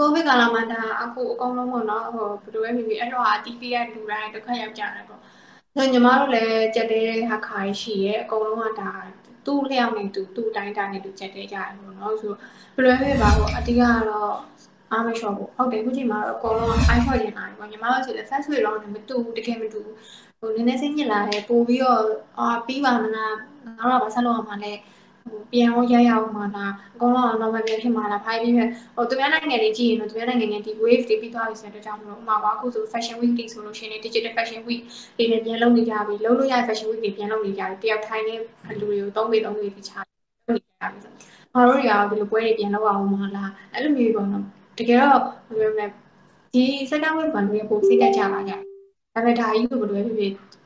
ကိုဗစ်ကာလမှာဒါအခုအကုန်လုံးပေါ့နော်ဟိုဘယ်လိုပဲဖြစ်ဖြစ်အဲ့တော့အတီးတီးရလူတိုင်းဒုက္ခရောက်ကြတယ်ပေါ့ဆိုညီမတို့လည်းကြက်တဲဟာခါရှိရဲအကုန်လုံးကဒါသူ့လျောက်နေသူသူ့တိုင်းတိုင်းနဲ့သူကြက်တဲကြတယ်ပေါ့နော်ဆိုဘယ်လိုပဲပါပေါ့အတိကတော့အားမလျှော့ဘူးဟုတ်တယ်ခုချိန်မှာတော့အကုန်လုံး iPhone ရင်လာပြီပေါ့ညီမတို့ဆိုလည်း first way တော့မတူဘူးတကယ်မတူဘူးဟိုနည်းနည်းစိတ်ညစ်လာတယ်ပို့ပြီးတော့အာပြီးပါမလားငါတို့ကဘာဆက်လုပ်အောင်မလဲဟို ပြန်ရောရရအောင်မှာလားအကုန်လုံး normal ပြန်ဖြစ်မှာလားဖိုင်ပြီးပဲဟိုသူများနိုင်ငံတွေကြည့်ရင်တော့သူများနိုင်ငံတွေဒီ wave တွေပြီးသွားပြီဆိုတဲ့ကြောင့်မလို့ဥမာပါအခုဆို fashion week တွေဆိုလို့ရှိရင် digital fashion week တွေနဲ့ပြန်လုပ်နေကြပြီလုပ်လို့ရ fashion week တွေပြန်လုပ်နေကြပြီတယောက်ထိုင်နေလူတွေကိုသုံးပေသုံးပေပြီးချလုပ်နေကြပြီဆိုငါတို့တွေကဒီလိုပွဲတွေပြန်လုပ်အောင်မလားအဲ့လိုမျိုးပေါ့နော်တကယ်တော့ဘယ်လိုလဲဒီ second wave ဘာလို့ပိုစိတ်တက်ကြပါကြဒါပေမဲ့ဒါကြီးကိုဘယ်လိုပဲဖြစ်ဖြစ်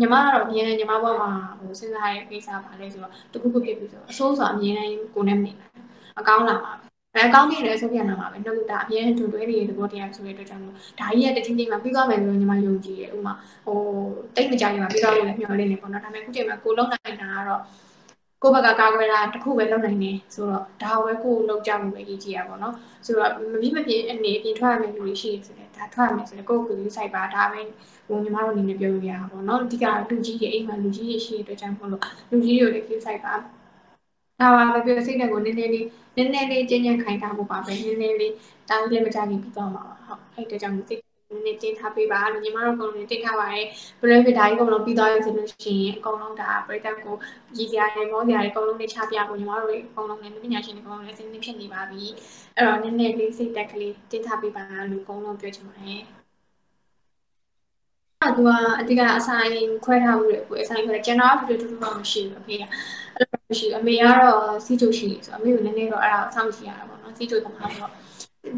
ညီမကတော့အမြဲတမ်းညီမဘဝမှာဟိုစဉ်းစားရတဲ့ကိစ္စပါလဲဆိုတော့တခုခုဖြစ်ပြီဆိုတော့အဆိုးဆိုအမြဲတမ်းကိုနဲ့မနေနိုင်အကောင်းလာပါပဲအဲအကောင်းနေတယ်ဆိုပြန်လာပါပဲနှုတ်တာအမြဲတမ်းတွင်တွဲနေတဲ့သဘောတရားဆိုတဲ့အတွက်ကြောင့်မို့ဒါကြီးရဲ့တချင်းချင်းမှာပြီးသွားမယ်လို့ညီမယုံကြည်တယ်ဥမာဟိုတိတ်မကြရင်မှာပြီးသွားလို့လည်းမျှော်လင့်နေပေါ့နော်ဒါပေမဲ့ခုချိန်မှာကိုလုံးနိုင်တာကတော့ ကိုဘက်ကကာကွယ်တာတစ်ခုပဲလုပ်နိုင်နေဆိုတော့ဒါကိုပဲကိုလုပ်ကြမှုပဲကြီးကြီးရပါတော့ဆိုတော့မပြီးမပြင်းအနေအပြင်ထွက်ရမယ့်လူတွေရှိတယ်ဆိုတော့ဒါထွက်ရမယ်ဆိုတော့ကိုယ့်ကိုယ်ကိုစိုက်ပါဒါပဲဟိုညီမတို့အနေနဲ့ပြောလို့ရတာပေါ့နော်အဓိကလူကြီးတွေအိမ်မှာလူကြီးတွေရှိတဲ့အတွက်ကြောင့်မို့လို့လူကြီးတွေကိုလည်း keep စိုက်ပါဒါပါပဲပြောစိတ်နဲ့ကိုနည်းနည်းလေးနည်းနည်းလေးကျဉ်းကျဉ်းခိုင်ထားဖို့ပါပဲနည်းနည်းလေးတားလေးမကြခင်ပြီးတော့မှာပါဟုတ်အဲ့တကြောင်စိတ် နည်းနည်းတင်းထားပေးပါလို့ညီမတို့ကုန်လုံးတင်းထားပါတယ်ဘယ်လိုဖြစ်ဒါကြီးကုန်လုံးပြီးသွားရဆိုလို့ရှိရင်အကုန်လုံးဒါပရိသတ်ကိုရည်စရာတွေမောစရာတွေအကုန်လုံးလေးချပြဖို့ညီမတို့အကုန်လုံးလည်းပညာရှင်တွေအကုန်လုံးလည်းစဉ်းစားဖြစ်နေပါပြီအဲ့တော့နည်းနည်းလေးစိတ်တက်ကလေးတင်းထားပေးပါလို့အကုန်လုံးပြောချင်ပါတယ်အဲ့သူကအတိကအဆိုင်ခွဲထားမှုတွေကိုအဆိုင်ခွဲတယ်ကျွန်တော်ကတူတူတူတော့မရှိဘူးအဖေကအဲ့လိုမရှိဘူးအမေကတော့စီချိုရှိဆိုအမေကိုနည်းနည်းတော့အဲ့ဒါဆောင်းရှိရတာပေါ့နော်စီချိုသမားဆိုတော့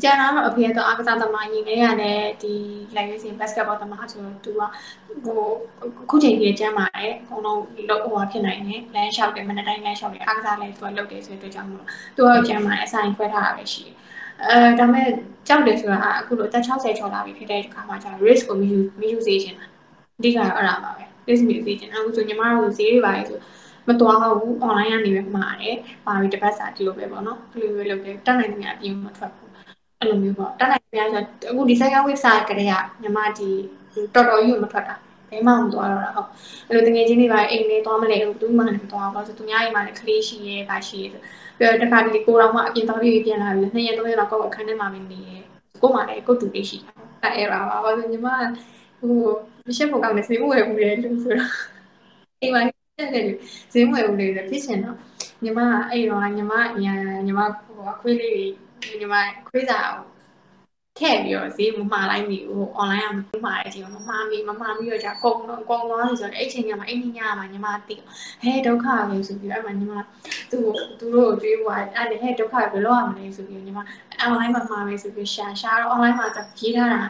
ကျန်တော့အဖေကတော့အားကစားသမားရင်ထဲရတယ်ဒီလိုက်ရေးစင်ဘတ်စကတ်ဘောသမားဆိုတော့သူကဟိုခုချိန်ကြီးကျမ်းပါတယ်အကုန်လုံးလောက်ဟိုဖြစ်နိုင်တယ်လမ်းလျှောက်တယ်မနေ့တိုင်းလမ်းလျှောက်တယ်အားကစားလည်းသူကလုပ်တယ်ဆိုတဲ့အတွက်ကြောင့်မို့သူကကျမ်းပါတယ်အဆိုင်ခွဲထားတာပဲရှိတယ်အဲဒါမဲ့ကြောက်တယ်ဆိုတာအခုလိုတက်60ကျော်လာပြီဖြစ်တဲ့အခါမှာကျတော့ risk ကိုမယူမယူစေချင်တာအဓိကတော့အဲ့ဒါပါပဲ risk မယူစေချင်အခုဆိုညီမတို့ဈေးတွေပါလေဆိုမတော်ဘူး online ကနေပဲမှားတယ်။ပါပြီးတစ်ပတ်စာဒီလိုပဲပေါ့နော်။ဒီလိုပဲလုပ်တယ်။တက်နိုင်တဲ့အပြင်မထွက်ဘူး။ အဲ့လိုမျိုးပေါ့။တက်နိုင်တဲ့အပြင်ဆိုအခုဒီ second wave စာကလေးကညီမဒီတော်တော်ကြီးမထွက်တာ။ဘယ်မှမသွားတော့တာဟုတ်။အဲ့လိုတကယ်ချင်းတွေပါအိမ်လေးသွားမလဲဘူး။သူမှလည်းမသွားဘူး။ဆိုသူများအိမ်မှာလည်းကလေးရှိရဲပါရှိရဲဆို။ပြီးတော့တစ်ခါဒီကိုတော်မှအပြင်သွားပြီးပြန်လာပြီ။နှစ်ရက်သုံးရက်လောက်ကိုယ်အခန်းထဲမှာမနေရဲ။ကို့မှာလည်းကို့တူလေးရှိတာ။အဲ့အဲ့ပါပါ။ဘာလို့ညီမဟိုမရှက်ဖို့ကောင်းတယ်စေမှုရဘူးလေလို့ဆိုတော့အိမ်မှာတဲ့လေဈေးမွယ်ဦးလေးလည်းဖြစ်ချင်တော့ညီမအဲ့တော့ညီမညာညီမဟိုအခွေးလေး ညီမခွေးစာထည့်ပြီးတော့ဈေးမမှားလိုက်မိဘူး online ကမမှားတဲ့အချိန်မှာမမှားမိမမှားမိတော့じゃကုန်တော့ကုန်သွားပြီဆိုတော့အဲ့ချိန်ကမှအဲ့ညညမှာညီမသိဟဲဒုက္ခပဲဆိုပြီးအဲ့မှာညီမသူ့သူတို့ကိုတွေးပွားအဲ့လေဟဲဒုက္ခဘယ်လိုရမလဲဆိုပြီးညီမ online မှာမှားမယ်ဆိုပြီးရှာရှာတော့ online မှာရေးထားတာ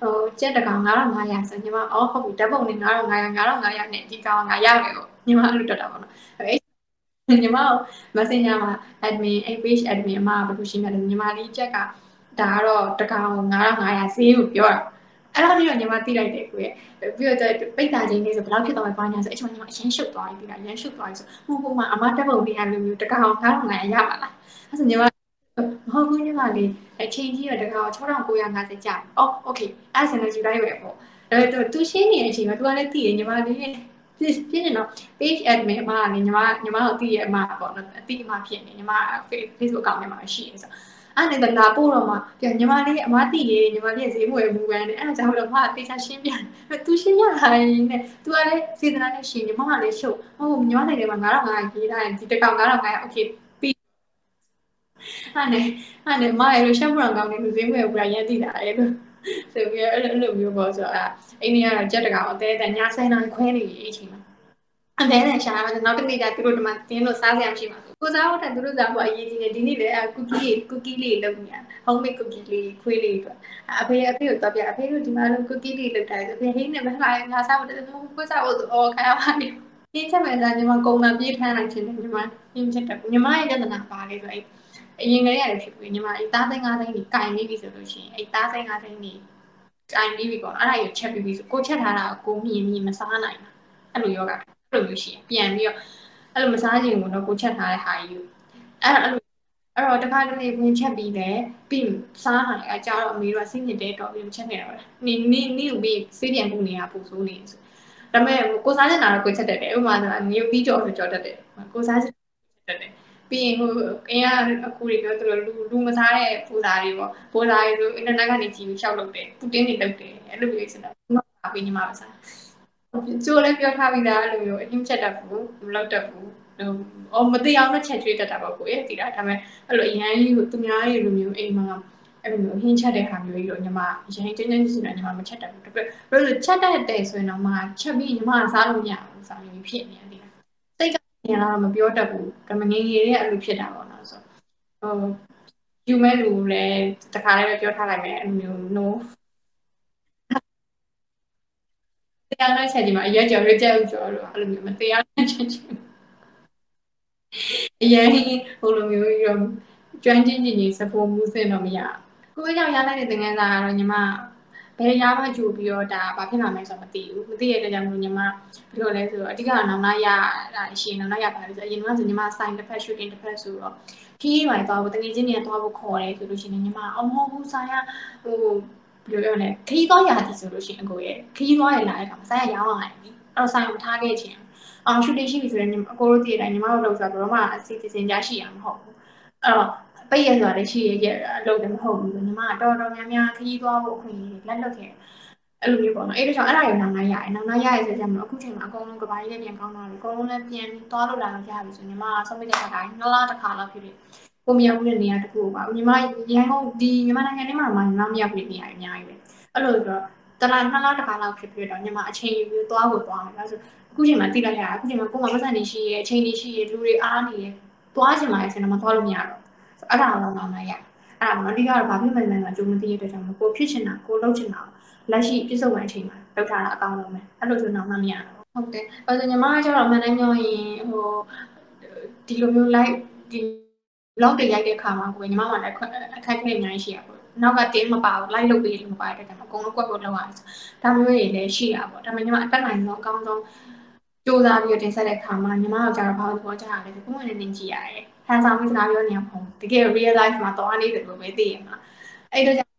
ဟိုကြက်တကောင်9500ဆိုညီမအော်ဟုတ်ပြီဓာတ်ပုံနဲ့9500 9500နဲ့ဒီကောင်ကရတယ်ပေါ့ညီမအဲ့လိုတွက်တာပေါ့နော်အဲ့ ညီမ Messenger မှာ admin အဲ့ page admin အမဘယ်လိုရှင်းရလဲညီမလေးချက်ကဒါကတော့တကောင်9500ဈေးကိုပြောတာအဲ့တော့ဒီတော့ညီမတိလိုက်တယ်ကိုရဲ့ပြီးတော့ပိတ်တာချင်းလေးဆိုဘယ်လောက်ဖြစ်သွားလဲဘာညာဆိုအချိန်ညီမအရင်ရှုပ်သွားပြီပြီးတာအရင်ရှုပ်သွားပြီဆိုဟိုဟိုမှာအမတက်ပုံပေးရလို့မျိုးတကောင်9500ရပါလားအဲ့ဆိုညီမမဟုတ်ဘူးညီမလေးအချိန်ကြီးရတကောင်6950ကျ။အော်โอเคအဲ့ဒါဆိုတော့ယူလိုက်ပဲပေါ့။အဲ့တော့သူရှင်းနေတဲ့အချိန်မှာ तू ကလည်းသိတယ်ညီမလေး ဖြစ်ဖြစ်နေတော့ page admin အမကလည်းညီမညီမတို့အသိရဲ့အမပေါ့နော်အသိအမဖြစ်နေညီမ Facebook account ထဲမှာရှိနေဆိုအဲ့နဲ့လာပို့တော့မှပြန်ညီမလေးအမသိရေညီမလေးဈေးမွေမူပန်းနဲ့အဲ့ဒါကြောင့်တော့မတေချာရှင်းပြန်သူရှင်းရတာနဲ့သူကလည်းစေတနာနဲ့ရှင်းညီမကလည်းရှုပ်ဟုတ်ညီမနိုင်ငံမှာ9500ရေးထားရင်ဒီတစ်ကောင်9500 okay ပြီးအဲ့နဲ့အဲ့နဲ့မရလို့ရှက်ပူရံကောင်းနေလို့ဈေးမွေဘူးရရန်သိတာလေလို့ ဆိုပြီးအဲ့လိုမျိုးပေါ့ဆိုတော့အိမ်ကြီးကတော့ကြက်တကောင်အသေးအတန်ညာဆိုင်တိုင်းခွဲနေပြီအချိန်မှာအသေးနဲ့ရှာလာမှနောက်တစ်နေ့ကျသူတို့ဒီမှာတင်းလို့စားစရာမရှိပါဘူးကိုစားဟုတ်တယ်သူတို့စားဖို့အရေးကြီးတယ်ဒီနေ့လည်းကူကီးကူကီးလေးလုပ်နေတာ homemade cookie လေးခွေးလေးအတွက်အဖေအဖေကိုတော့ပြအဖေတို့ဒီမှာလို့ကူကီးလေးလုပ်ထားတယ်ဆိုဖေဟင်းနဲ့မလာငါစားဖို့တယ်ကိုစားဖို့အော်ခါရပါနေပြင်းချက်မဲ့သားညီမကုံလာပြေးထမ်းလိုက်ခြင်းတယ်ညီမပြင်းချက်တယ်ညီမရဲ့ပြဿနာပါလေဆိုအဲ့ အရင်ကလေးရတယ်ဖြစ်ပြီးညီမအဲ့သားသိန်း၅သိန်းကြီးကင်နေပြီဆိုလို့ရှိရင်အဲ့သားသိန်း၅သိန်းကြီးတိုင်ပြီးပြီပေါ့အဲ့ဒါကိုချက်ပြီးပြီဆိုကိုချက်ထားတာကိုမြင်မြင်မစားနိုင်ဘူးအဲ့လိုယောဂအဲ့လိုမျိုးရှိရင်ပြန်ပြီးတော့အဲ့လိုမစားချင်ဘူးတော့ကိုချက်ထားတဲ့ဟာကြီးကိုအဲ့အဲ့လိုအဲ့တော့တခါတလေဝင်ချက်ပြီးတယ်ပြီးစားဟန်အကြတော့အမေတို့ကစိတ်ညစ်တဲ့တော့ပြီးချက်နေတာပါနေနေနေပြီးစေးပြန်ပူနေတာပူဆိုးနေဆိုဒါပေမဲ့ကိုစားနေတာတော့ကိုချက်တတ်တယ်ဥပမာကနေပြီးကြော်ဆိုကြော်တတ်တယ်ကိုစားချက်တတ်တယ် ပြီးရင်ဟိုအင်းကအခုတွေပြောသူလူလူမစားတဲ့ပူစားတွေပေါ့ပူစားတွေဆိုအင်တာနက်ကနေကြည့်ပြီးရှောက်လုပ်တယ်ပူတင်းတွေလုပ်တယ်အဲ့လိုမျိုးစတာမပါပြီးညီမပါစားကျိုးလည်းပြောထားပြီးသားအဲ့လိုမျိုးအင်းချက်တတ်ဘူးမလုပ်တတ်ဘူးအော်မသိအောင်တော့ချက်ကျွေးတတ်တာပေါ့ကိုရဲ့ဒီလားဒါပေမဲ့အဲ့လိုအရန်ကြီးကိုသူများရဲ့လိုမျိုးအိမ်မှာအဲ့လိုမျိုးဟင်းချက်တဲ့ခါမျိုးကြီးတော့ညီမအရင်တင်းတင်းစီတော့ညီမမချက်တတ်ဘူးဒါပေမဲ့ဘယ်လိုချက်တတ်တဲ့ဆိုရင်တော့မှချက်ပြီးညီမစားလို့မရဘူးစားလို့ဖြစ်နေတယ်ဒီလား စိတ်ကနေတော့မပြောတတ်ဘူးဒါပေမဲ့ငယ်ငယ်လေးအဲ့လိုဖြစ်တာပေါ့နော်ဆိုဟိုယူမဲ့လူလည်းတခါလေးပဲပြောထားလိုက်မယ်အဲ့လိုမျိုး no တရားနဲ့ချက်ဒီမှာအရက်ကြော်ရကြက်ကြော်လို့အဲ့လိုမျိုးမတရားနဲ့ချက်ချင်အရင်ဟိုလိုမျိုးရောကျွမ်းကျင်ကျင်ကြီးစဖို့မှုစင်တော့မရကိုယ်ကြောင့်ရလိုက်တဲ့သင်ခန်းစာကတော့ညီမ ဘယ်ရမှကြိုပြီးတော့ဒါဘာဖြစ်လာမလဲဆိုတော့မသိဘူးမသိရတဲ့ကြောင့်မို့ညီမဘယ်လိုလဲဆိုတော့အဓိကနောင်လာရတာရှင်နောင်လာရပါလို့ဆိုအရင်ကဆိုညီမ sign တစ်ဖက် shooting တစ်ဖက်ဆိုတော့ခီးရိုင်သွားဖို့တကယ်ချင်းနေသွားဖို့ခေါ်တယ်ဆိုလို့ရှိရင်ညီမအမဟုတ်ဘူးဆိုင်ရဟိုဘယ်လိုပြောလဲခီးသွားရသည်ဆိုလို့ရှိရင်အကိုရဲ့ခီးသွားရလာတဲ့အခါမှာဆိုင်ရရောင်းလာတယ်အဲ့တော့ဆိုင်ကိုထားခဲ့ခြင်းအောင်ရှူတင်ရှိပြီဆိုရင်အကိုတို့တည်တယ်ညီမတို့လောက်ဆိုတော့ဘယ်တော့မှအစီအစဉ်ကြရှိရမှာမဟုတ်ဘူးအဲ့တော့ ပိတ်ရဆိုတာလည်းရှိရရဲ့အလုပ်လည်းမဟုတ်ဘူးညီမကတော်တော်များများခရီးသွားဖို့အခွင့်အရေးလက်လွတ်ခဲ့အဲ့လိုမျိုးပေါ့နော်အဲ့ဒါကြောင့်အဲ့ဒါရောနောင်လိုက်ရတယ်နောင်လိုက်ရရဆိုကြမှာအခုချိန်မှာအကုန်လုံးကဘာကြီးလည်းပြန်ကောင်းတော့တယ်အကုန်လုံးလည်းပြန်သွားလို့လာလို့ရပြီဆိုညီမကဆုံးဖြတ်တဲ့ခါတိုင်းနှစ်လတစ်ခါလောက်ဖြစ်ဖြစ်ကိုမရောက်တဲ့နေရာတစ်ခုပါညီမရန်ကုန်ဒီမြန်မာနိုင်ငံထဲမှာမှညီမမရောက်တဲ့နေရာအများကြီးပဲအဲ့လိုဆိုတော့တလားနှစ်လတစ်ခါလောက်ဖြစ်ဖြစ်တော့ညီမအချိန်ယူပြီးသွားဖို့သွားမယ်ဒါဆိုအခုချိန်မှာတိလိုက်ရတာအခုချိန်မှာကိုယ်မှာပတ်စံနေရှိရဲအချိန်နေရှိရဲလူတွေအားနေရဲသွားချင်ပါရဲ့ဆိုတော့မသွားလို့မရတော့ အဲ့ဒါတော့တော့နိုင်ရအဲ့ဒါတော့အဓိကတော့ဘာဖြစ်မှန်းမှန်းကကြုံမသိရတဲ့ကြောင့်ကိုဖြစ်ချင်တာကိုလုပ်ချင်တာလက်ရှိပြည့်စုံတဲ့အချိန်မှာလုပ်ထားတာအကောင်းဆုံးပဲအဲ့လိုဆိုတော့မှမရတော့ဟုတ်တယ်အဲ့ဒါညီမကကျတော့မှန်တယ်ပြောရင်ဟိုဒီလိုမျိုး live ဒီ blog တွေရိုက်တဲ့အခါမှာကိုညီမမှလည်းအခက်အခဲအများကြီးရှိရပါနောက်ကတင်းမပါဘူး live လုပ်ပေးလို့မပါတဲ့တိုင်မှာအကုန်လုံးကွက်ကွက်လောက်ရတယ်ဒါမျိုးတွေလည်းရှိတာပေါ့ဒါပေမဲ့ညီမအတက်နိုင်ဆုံးအကောင်းဆုံးစူးစမ်းပြီးတင်ဆက်တဲ့အခါမှာညီမတို့ကျတော့ဘာလို့ပြောကြရလဲဆိုကိုယ်ဝင်နေကြည့်ရတယ် ဟန်ဆောင်ပြီးစကားပြောနေအောင်တကယ် real life မှာတော့အနေတယ်လို့ပဲသိရမှာအဲ့တော့ကြောင့်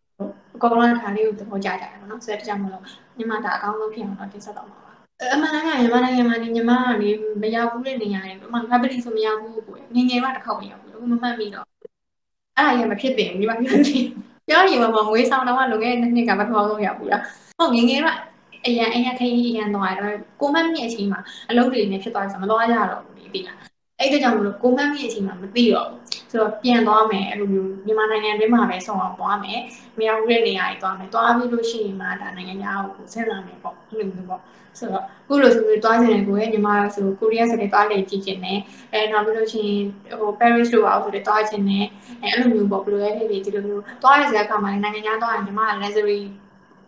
အကောင်လုံးခါလေးကိုသဘောကျကြတယ်ပေါ့နော်ဆိုတော့တကြောင်မလို့ညီမဒါအကောင်းဆုံးဖြစ်အောင်တော့တင်ဆက်တော့မှာပါအမှန်တကယ်ညီမနိုင်ငံမှာနေညီမကနေမရောက်ဘူးတဲ့နေရာတွေအမှန်ငါပတိဆိုမရောက်ဘူးကိုငငယ်မှတစ်ခေါက်မရောက်ဘူးအခုမမှတ်မိတော့အဲ့ဒါရမဖြစ်တင်ညီမပြောတယ်ပြောရင်မငွေဆောင်တော့လွန်ခဲ့တဲ့နှစ်ကပထမဆုံးရောက်ဘူးလားဟုတ်ငငယ်ကအရန်အရန်ခရီးအရန်သွားတယ်ကိုမတ်မြင့်အချိန်မှာအလုပ်တွေနဲ့ဖြစ်သွားတယ်ဆိုမသွားကြတော့ဘူးဒီလား အဲ့ဒါကြောင့်မလို့ကိုမတ်မြင့်အချိန်မှာမသိတော့ဘူးဆိုတော့ပြန်သွားမယ်အဲ့လိုမျိုးမြန်မာနိုင်ငံတွင်းမှာပဲဆုံးအောင်သွားမယ်မရောက်တဲ့နေရာကြီးသွားမယ်သွားပြီးလို့ရှိရင်မှဒါနိုင်ငံခြားကိုဆက်လာမယ်ပေါ့အဲ့လိုမျိုးပေါ့ဆိုတော့ခုလိုဆိုပြီးသွားနေတယ်ကိုရဲ့ညီမဆိုကိုရီးယားဆိုတဲ့သွားလေကြည့်ကျင်တယ်အဲနောက်ပြီးလို့ရှိရင်ဟို Paris လို့အောင်ဆိုတဲ့သွားကျင်တယ်အဲအဲ့လိုမျိုးပေါ့ဘယ်လိုလဲဖြစ်ဖြစ်ဒီလိုမျိုးသွားရတဲ့အခါမှာနိုင်ငံခြားသွားရင်ညီမက luxury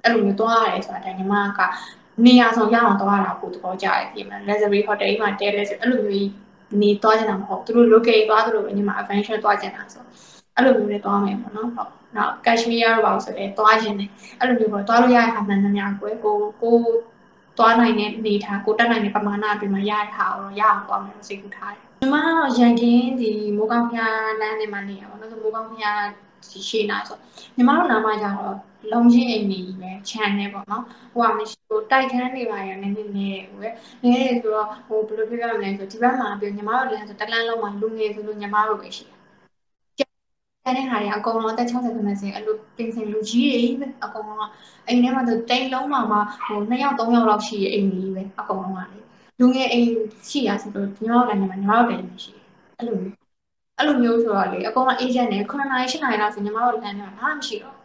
အဲ့လိုမျိုးသွားရတယ်ဆိုတာညီမကနေရာဆောင်ရအောင်သွားတာကိုသဘောကျတယ်ဒီမှာ luxury hotel မှာတဲလဲဆိုအဲ့လိုမျိုး နေသွားကြတာမဟုတ်သူတို့ local သွားသလိုပဲညီမ adventure သွားကြတာဆိုအဲ့လိုမျိုးနဲ့သွားမယ်ပေါ့နော်ဟုတ်နောက်ကက်ရှမီးယားတော့ပါဆိုတော့သွားခြင်းတယ်အဲ့လိုမျိုးပေါ့သွားလို့ရတဲ့ဟာမှန်သမျှကိုကိုကိုသွားနိုင်တဲ့အနေထားကိုတက်နိုင်တဲ့ပမာဏအတွင်းမှာရတဲ့ဟာကိုရအောင်သွားမယ်လို့စိတ်ကူထားတယ်။ညီမကတော့ရန်ကင်းဒီမိုးကောင်းဖျားလမ်းထဲမှာနေရပါတော့။မိုးကောင်းဖျား ဒီရှေ့နာဆိုညီမတို့နားမှာကြတော့လုံးချင်းအိမ်နေကြီးပဲခြံနေပေါ့နော်။ဟိုကမရှိဟိုတိုက်ခန်းတွေပါရနည်းနည်းနေတယ်ဟိုပဲ။နေတယ်ဆိုတော့ဟိုဘယ်လိုပြောရမလဲဆိုဒီဘက်မှာပြောညီမတို့လည်းဆိုတလန်းလုံးမှာလူငယ်ဆိုလို့ညီမတို့ပဲရှိတယ်။တဲ့ဟာတွေအကုန်လုံးအသက်60 90အလိုပင်စင်လူကြီးတွေပဲအကုန်လုံးကအိမ်ထဲမှာဆိုတိတ်လုံးမှာမှဟို2ယောက်3ယောက်လောက်ရှိရဲ့အိမ်ကြီးပဲအကုန်လုံးကလေလူငယ်အိမ်ရှိရဆိုတော့ညီမတို့လည်းညီမတို့လည်းရှိတယ်အဲ့လိုမျိုး အဲ့လိုမျိုးဆိုတော့လေအကုန်လုံး agent နဲ့9နာရီ10နာရီလောက်ဆိုညီမတို့လည်းလည်းဘာမှမရှိတော့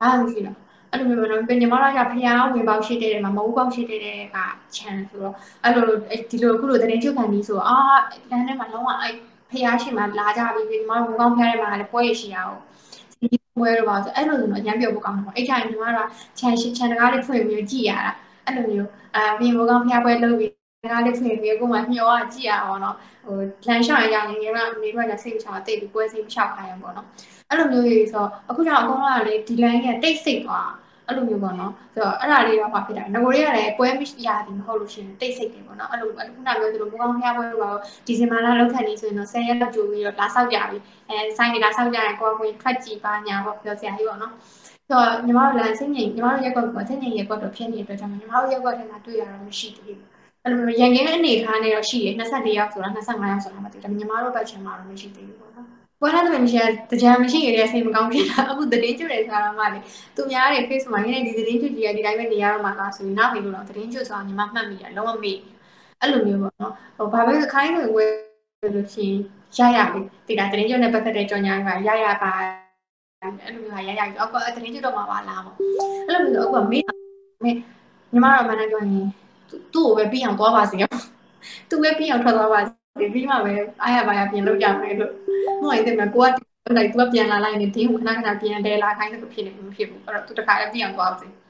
ဘာမှမရှိတော့အဲ့လိုမျိုးပဲနော်ညီမတို့ကဖျားဝင်ပေါက်ရှိတဲ့နေရာမှာမဟုတ်ပေါက်ရှိတဲ့ကချန်ဆိုတော့အဲ့လိုဒီလိုအခုလိုတရင်ချုပ်ခံပြီးဆိုအာလမ်းထဲမှာလုံးဝအဲ့ဖျားရှိမှလာကြပြီညီမတို့ငုံကောင်းဖျားထဲမှာလည်းပွဲရရှိရအောင်ဒီပွဲတော့ပါဆိုအဲ့လိုဆိုတော့အញ្ញံပြောဖို့ကောင်းတယ်ပေါ့အဲ့ချိန်ညီမတို့ချန်ချန်တကားလေးဖွင့်ပြီးကြည့်ရတာအဲ့လိုမျိုးအာပြင်ငုံကောင်းဖျားပွဲလုပ်ပြီး တကားလေးဖွင့်ပြီးအခုမှမျောရကြည့်ရအောင်နော်ဟိုလန်ရှောင်းရရင်ငယ်ကနေတော့စိတ်မချတိတ်ပြီးပွဲစိတ်မချခိုင်းအောင်ပေါ့နော်အဲ့လိုမျိုးကြီးဆိုအခုကျတော့အကုန်လုံးကလေဒီလန်ကတိတ်စိတ်သွားအဲ့လိုမျိုးပေါ့နော်ဆိုတော့အဲ့ဒါလေးတော့ဘာဖြစ်တာငကိုတွေကလည်းပွဲမရသည်မဟုတ်လို့ရှိရင်တိတ်ဆိတ်တယ်ပေါ့နော်အဲ့လိုခုနပြောသလိုမိုးကောင်းဖျားပွဲတော့ဒီဇင်ဘာလလောက်ခံနေဆိုရင်တော့10ရက်လောက်ကြိုပြီးတော့လာဆောက်ကြပြီအဲဆိုင်နေလာဆောက်ကြရင်ကိုယ်ကိုထွက်ကြည့်ပါညာပေါ့ပြောစရာကြီးပေါ့နော်ဆိုတော့ညီမတို့လည်းဆင်းငိမ်ညီမတို့ရက်ကွက်ကဆင်းငိမ်ရက်ကွက်တော့ဖြစ်နေတဲ့အတွက်ကြောင့်ညီမတို့ရက်ကွက်ထဲမှာတွေ့ရတော့မရှိသေးဘူး အဲ့လိုမျိုးရန်ကင်းအနေထားနဲ့တော့ရှိရ24ရောက်ဆိုတာ25ရောက်ဆိုတာမသိဘူးဒါပေမဲ့ညီမတို့ဘက်ချင်မှာတော့မရှိသေးဘူးပေါ့နော်ပွဲလာတဲ့မရှိတကြံမရှိရတဲ့စိတ်မကောင်းဖြစ်တာအခုသတင်းကျွတ်တယ်ဆိုတာမှလေသူများတွေ Facebook မှာနေဒီသတင်းကျွတ်ကြီးရဒီတိုင်းပဲနေရတော့မှာလားဆိုရင်နောက်ပြီးလို့တော့သတင်းကျွတ်ဆိုတာညီမမှတ်မိရလုံးဝမေ့အဲ့လိုမျိုးပေါ့နော်ဟိုဘာပဲခိုင်းဝင်ဝဲလို့ရှိရင်ရရပြီဒီကသတင်းကျွတ်နဲ့ပတ်သက်တဲ့ကြော်ညာတွေရရပါအဲ့လိုမျိုးဟာရရပြီအခုသတင်းကျွတ်တော့မှာပါလားပေါ့အဲ့လိုမျိုးအခုမေ့မေ့ညီမတော့မနဲ့ပြောရင် သူ့ကိုပဲပြီးအောင်သွားပါစေရောသူပဲပြီးအောင်ထွက်သွားပါစေပြီးမှပဲအားရပါရပြင်လုပ်ကြမယ်လို့မဟုတ်ရင်တည်းမှာကိုကလိုက်သူကပြန်လာလိုက်နေတင်းကိုခဏခဏပြန်တဲလာခိုင်းတယ်ဖြစ်နေမဖြစ်ဘူးအဲ့တော့သူတခါလည်းပြီးအောင်သွားအောင်